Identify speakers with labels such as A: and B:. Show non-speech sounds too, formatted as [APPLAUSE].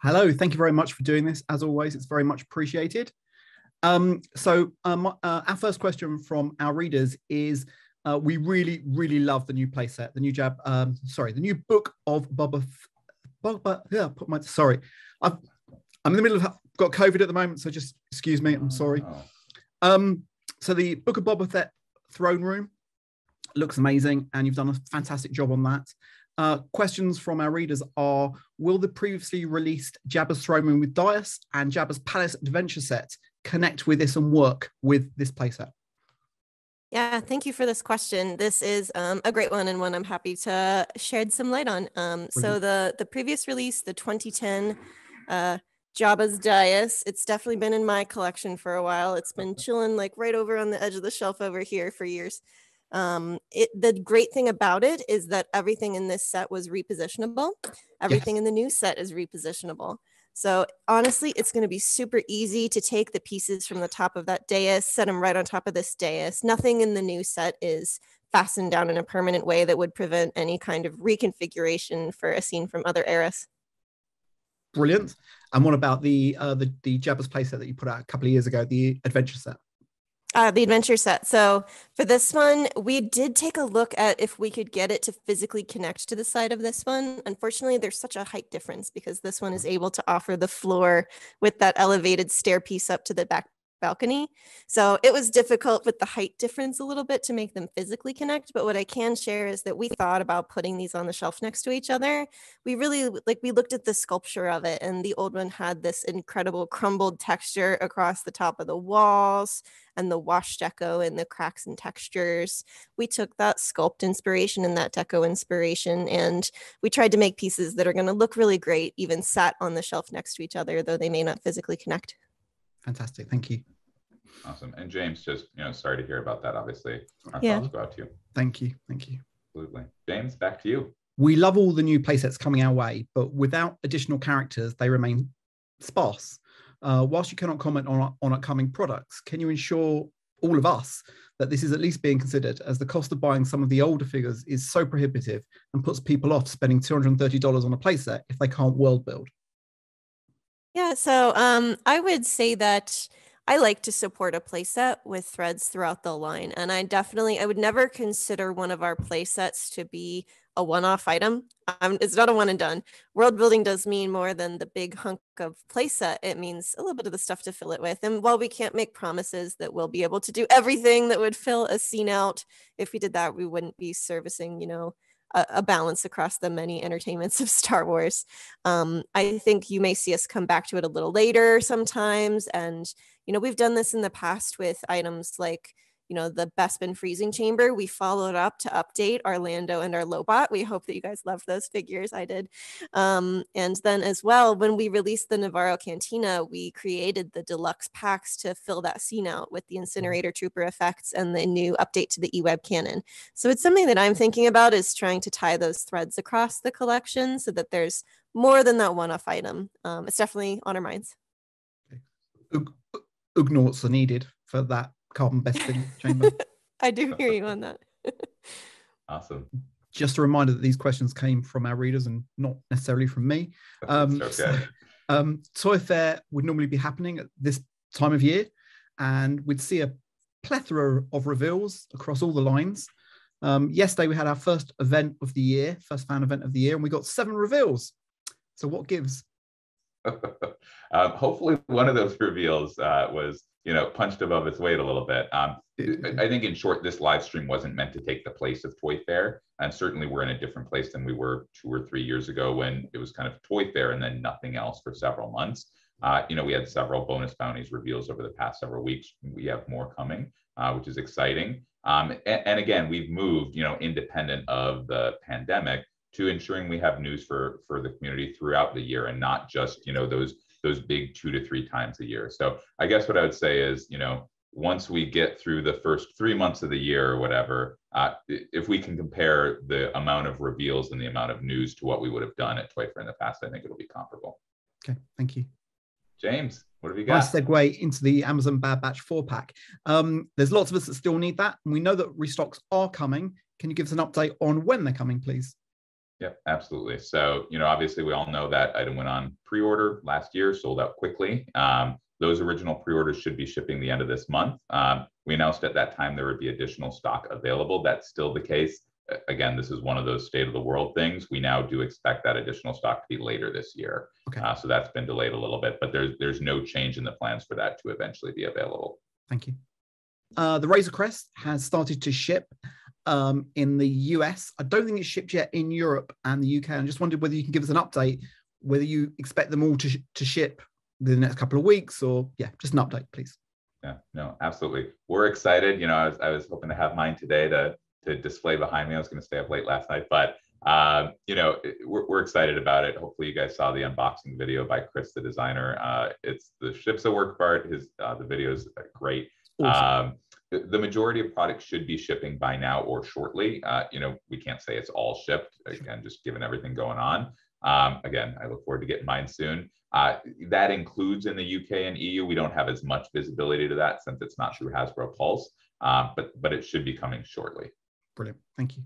A: Hello, thank you very much for doing this. As always, it's very much appreciated. Um, so, um, uh, our first question from our readers is uh, we really, really love the new playset, the new jab, um, sorry, the new book of Boba. Boba, yeah, put my, sorry. I've, I'm in the middle of, got COVID at the moment, so just excuse me, I'm sorry. Oh. Um, so, the Book of Boba Fett throne room looks amazing, and you've done a fantastic job on that. Uh, questions from our readers are Will the previously released Jabba's Throne with Dais and Jabba's Palace Adventure set connect with this and work with this playset?
B: Yeah, thank you for this question. This is um, a great one and one I'm happy to shed some light on. Um, so the the previous release, the 2010 uh, Jabba's Dais, it's definitely been in my collection for a while. It's been chilling like right over on the edge of the shelf over here for years. Um, it the great thing about it is that everything in this set was repositionable. Everything yes. in the new set is repositionable. So honestly, it's going to be super easy to take the pieces from the top of that dais, set them right on top of this dais. Nothing in the new set is fastened down in a permanent way that would prevent any kind of reconfiguration for a scene from other eras.
A: Brilliant. And what about the uh, the the Jabba's playset that you put out a couple of years ago, the adventure set?
B: Uh, the adventure set. So for this one, we did take a look at if we could get it to physically connect to the side of this one. Unfortunately, there's such a height difference because this one is able to offer the floor with that elevated stair piece up to the back balcony. So it was difficult with the height difference a little bit to make them physically connect. But what I can share is that we thought about putting these on the shelf next to each other. We really like, we looked at the sculpture of it, and the old one had this incredible crumbled texture across the top of the walls and the wash deco and the cracks and textures. We took that sculpt inspiration and that deco inspiration, and we tried to make pieces that are going to look really great, even sat on the shelf next to each other, though they may not physically connect.
A: Fantastic. Thank you.
C: Awesome. And James, just you know, sorry to hear about that. Obviously, our
B: yeah.
C: thoughts go out to you.
A: Thank you. Thank you.
C: Absolutely. James, back to you.
A: We love all the new playsets coming our way, but without additional characters, they remain sparse. Uh, whilst you cannot comment on, on upcoming products, can you ensure all of us that this is at least being considered as the cost of buying some of the older figures is so prohibitive and puts people off spending $230 on a playset if they can't world build?
B: Yeah, so um, I would say that I like to support a playset with threads throughout the line. And I definitely, I would never consider one of our playsets to be a one off item. It's not a one and done. World building does mean more than the big hunk of playset. It means a little bit of the stuff to fill it with. And while we can't make promises that we'll be able to do everything that would fill a scene out, if we did that, we wouldn't be servicing, you know, a, a, balance across the many entertainments [LAUGHS] of Star Wars. Um, I think you may see us come back to it a little later sometimes. And, you know, we've done this in the past with items like you know, the Bespin freezing chamber. We followed up to update our Lando and our Lobot. We hope that you guys love those figures. I did. Um, and then as well, when we released the Nevarro Cantina, we created the deluxe packs to fill that scene out with the mm-hmm. incinerator trooper effects and the new update to the E-Web cannon. So it's something that I'm thinking about is trying to tie those threads across the collection so that there's more than that one-off item. Um, it's definitely on our minds.
A: Ugnaughts are needed for that carbon Bespin chamber.
B: I do hear you on that. [LAUGHS]
C: awesome.
A: Just a reminder that these questions came from our readers and not necessarily from me. Um, okay. so, um, Toy Fair would normally be happening at this time of year, and we'd see a plethora of reveals across all the lines. Um, yesterday, we had our first event of the year, first fan event of the year, and we got seven reveals. So, what gives?
C: Um, hopefully, one of those [LAUGHS] reveals uh, was you know, punched above its weight a little bit. Um, I think in short, this live stream wasn't meant to take the place of Toy Fair. And certainly we're in a different place than we were two or three years ago when it was kind of Toy Fair and then nothing else for several months. Uh, you know, we had several bonus bounties reveals over the past several weeks. We have more coming, uh, which is exciting. Um, and, and, again, we've moved, you know, independent of the pandemic to ensuring we have news for for the community throughout the year and not just, you know, those those big two to three times a year. So I guess what I would say is, you know, once we get through the first three months of the year or whatever, uh, if we can compare the amount of reveals and the amount of news to what we would have done at Toy Fair in the past, I think it'll be comparable.
A: Okay, thank you.
C: James, what have you got?
A: Nice segue into the Amazon Bad Batch four pack. Um, there's lots of us that still need that, and we know that restocks are coming. Can you give us an update on when they're coming, please?
C: Yep, absolutely. So, you know, obviously we all know that item went on pre-order last year, sold out quickly. Um, those original pre-orders should be shipping the end of this month. Um, we announced at that time there would be additional stock available. That's still the case. Again, this is one of those state of the world things. We now do expect that additional stock to be later this year.
A: Okay.
C: Uh, so that's been delayed a little bit, but there's there's no change in the plans for that to eventually be available.
A: Thank you. Uh, the Razor Crest has started to ship um, in the US. I don't think it's shipped yet in Europe and the UK. I just wondered whether you can give us an update, whether you expect them all to, sh- to ship within the next couple of weeks or, yeah, just an update, please.
C: Yeah, no, absolutely. We're excited. You know, I was, I was hoping to have mine today to, to display behind me. I was going to stay up late last night, but um, you know, we're, we're excited about it. Hopefully, you guys saw the unboxing video by Chris, the designer. Uh, it's the ship's a work part. His uh, the video is great. Awesome. Um, the, majority of products should be shipping by now or shortly. Uh, you know, we can't say it's all shipped again, just given everything going on. Um, again, I look forward to getting mine soon. Uh, that includes in the UK and EU. We don't have as much visibility to that since it's not through Hasbro Pulse, um, but but it should be coming shortly.
A: Brilliant. Thank you.